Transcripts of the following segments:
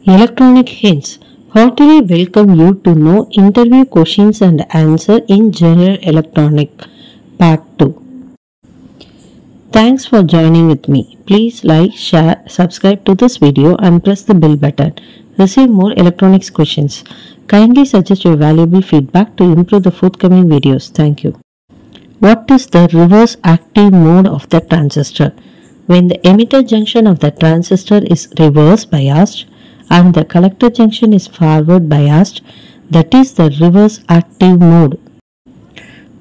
Electronic hints. Heartily welcome you to know interview questions and answer in General Electronic Part 2. Thanks for joining with me. Please like, share, subscribe to this video and press the bell button. Receive more electronics questions. Kindly suggest your valuable feedback to improve the forthcoming videos. Thank you. What is the reverse active mode of the transistor? When the emitter junction of the transistor is reverse biased and the collector junction is forward biased, that is the reverse active mode.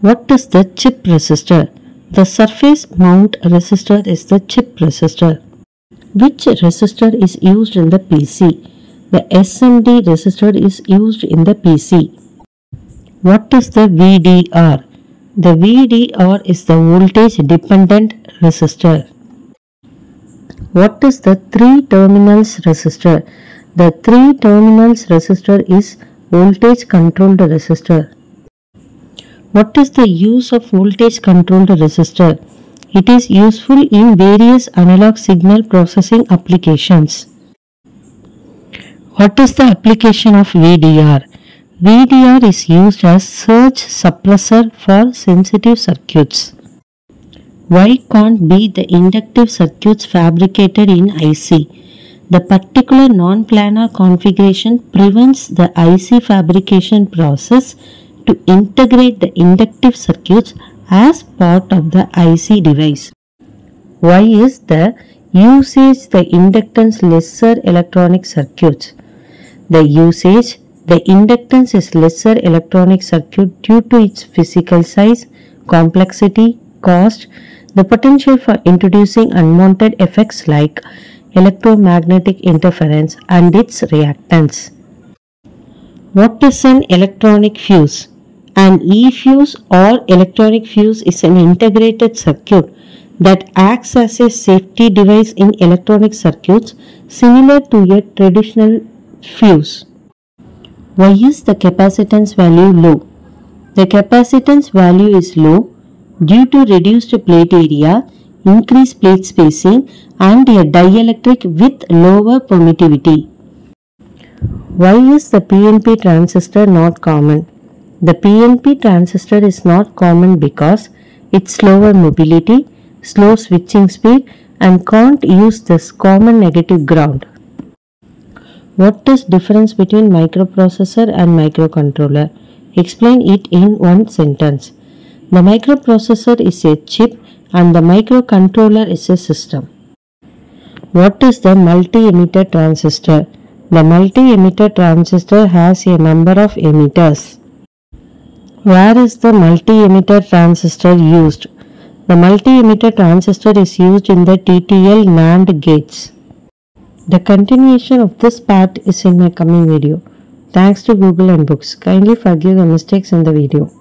What is the chip resistor? The surface mount resistor is the chip resistor. Which resistor is used in the PC? The SMD resistor is used in the PC. What is the VDR? The VDR is the voltage dependent resistor. What is the three terminals resistor? The three terminals resistor is voltage controlled resistor. What is the use of voltage controlled resistor? It is useful in various analog signal processing applications. What is the application of VDR? VDR is used as surge suppressor for sensitive circuits. Why can't be the inductive circuits fabricated in IC? The particular non-planar configuration prevents the IC fabrication process to integrate the inductive circuits as part of the IC device. Why is the usage the inductance lesser electronic circuits? The usage the inductance is lesser electronic circuit due to its physical size, complexity, cost, the potential for introducing unwanted effects like electromagnetic interference and its reactance. What is an electronic fuse? An E-fuse or electronic fuse is an integrated circuit that acts as a safety device in electronic circuits similar to a traditional fuse. Why is the capacitance value low? The capacitance value is low due to reduced plate area, increased plate spacing and a dielectric with lower permittivity. Why is the PNP transistor not common? The PNP transistor is not common because its slower mobility, slow switching speed and can't use this common negative ground. What is difference between microprocessor and microcontroller? Explain it in one sentence. The microprocessor is a chip and the microcontroller is a system. What is the multi-emitter transistor? The multi-emitter transistor has a number of emitters. Where is the multi-emitter transistor used? The multi-emitter transistor is used in the TTL NAND gates. The continuation of this part is in my coming video. Thanks to Google and Books. Kindly forgive the mistakes in the video.